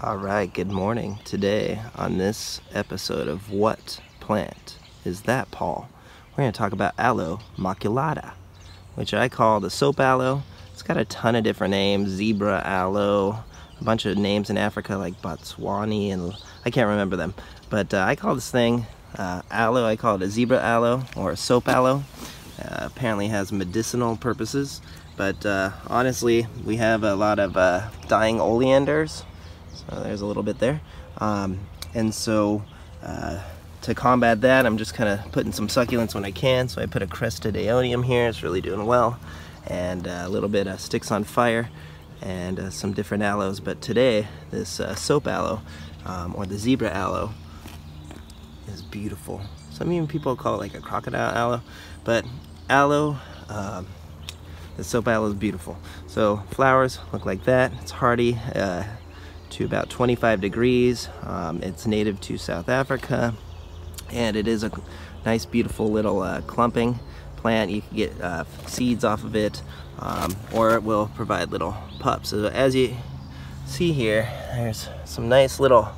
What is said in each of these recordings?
All right, good morning. Today on this episode of What Plant is That, Paul? We're going to talk about aloe maculata, which I call the soap aloe. It's got a ton of different names, zebra aloe, a bunch of names in Africa like Botswani, and I can't remember them. But uh, I call this thing uh, aloe. I call it a zebra aloe or a soap aloe. Uh, apparently has medicinal purposes. But uh, honestly, we have a lot of uh, dying oleanders so there's a little bit there. Um, and so uh, to combat that, I'm just kind of putting some succulents when I can. So I put a crested aeonium here, it's really doing well. And uh, a little bit of sticks on fire and uh, some different aloes. But today, this uh, soap aloe, um, or the zebra aloe, is beautiful. Some even people call it like a crocodile aloe, but aloe, um, the soap aloe is beautiful. So flowers look like that. It's hardy. Uh, to about 25 degrees. Um, it's native to South Africa and it is a nice beautiful little uh, clumping plant. You can get uh, seeds off of it um, or it will provide little pups. So as you see here, there's some nice little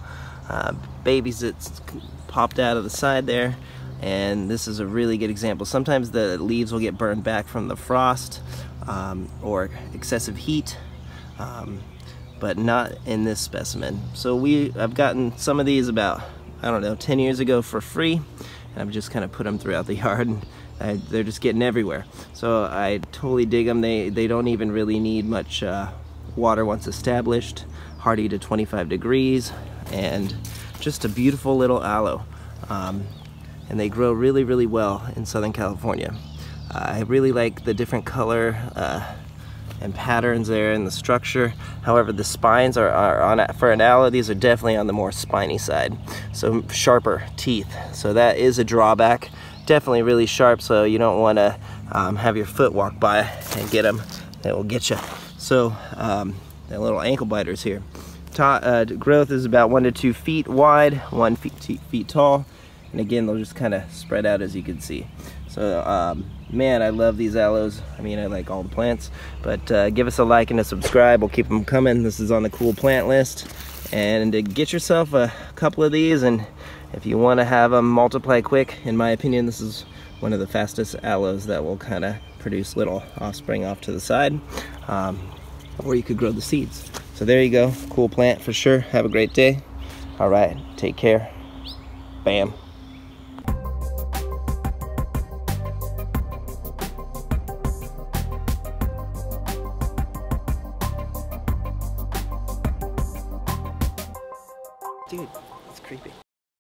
uh, babies that's popped out of the side there and this is a really good example. Sometimes the leaves will get burned back from the frost um, or excessive heat. Um, but not in this specimen. So we, I've gotten some of these about, I don't know, 10 years ago for free, and I've just kind of put them throughout the yard, and I, they're just getting everywhere. So I totally dig them. They, they don't even really need much uh, water once established, hardy to 25 degrees, and just a beautiful little aloe. Um, and they grow really, really well in Southern California. I really like the different color uh, and patterns there in the structure. However, the spines are, are on, for an aloe, these are definitely on the more spiny side. So sharper teeth. So that is a drawback. Definitely really sharp, so you don't want to um, have your foot walk by and get them. That will get you. So, um, the little ankle biters here. Uh, growth is about one to two feet wide, one feet, feet tall. And again, they'll just kind of spread out as you can see. So, um, man, I love these aloes. I mean, I like all the plants. But uh, give us a like and a subscribe. We'll keep them coming. This is on the cool plant list. And uh, get yourself a couple of these. And if you want to have them multiply quick, in my opinion, this is one of the fastest aloes that will kind of produce little offspring off to the side. Um, or you could grow the seeds. So there you go. Cool plant for sure. Have a great day. All right. Take care. Bam. Dude, it's creepy.